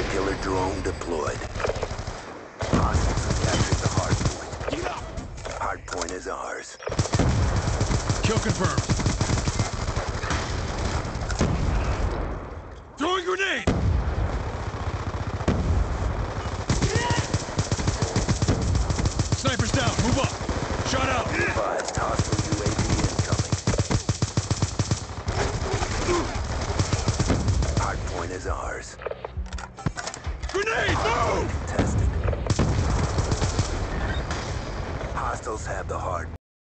the killer drone deployed. Hostiles have captured the hard point. Hard point is ours. Kill confirmed. Throwing grenade! Snipers down, move up! Shot out! Five, hostile UAV incoming. Hard point is ours. Castles have the heart.